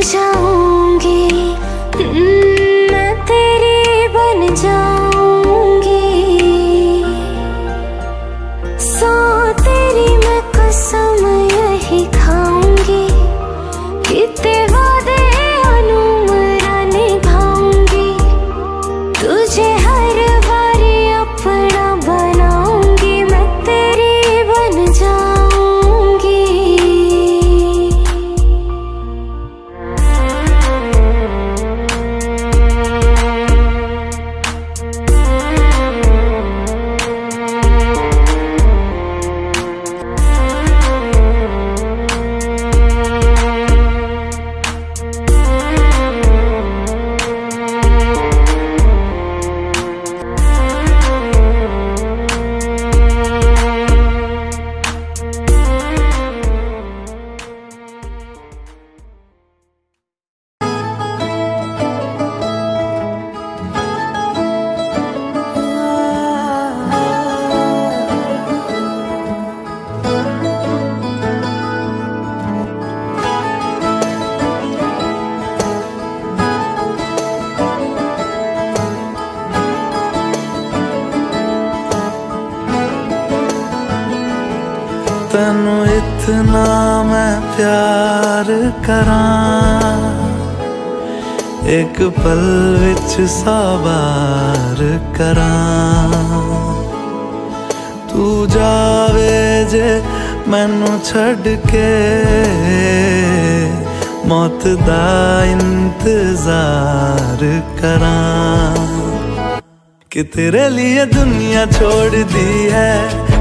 जाऊँगी मैं तेरी बन जाऊँगी कितना मैं प्यार करां, एक पल विच सवार करां। तू जावे जे मैनू के मौत दा इंतज़ार करा। कि तेरे लिए दुनिया छोड़ दी है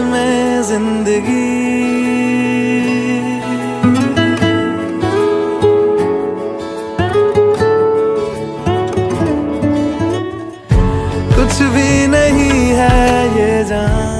इसमें ज़िंदगी। कुछ भी नहीं है ये जहाँ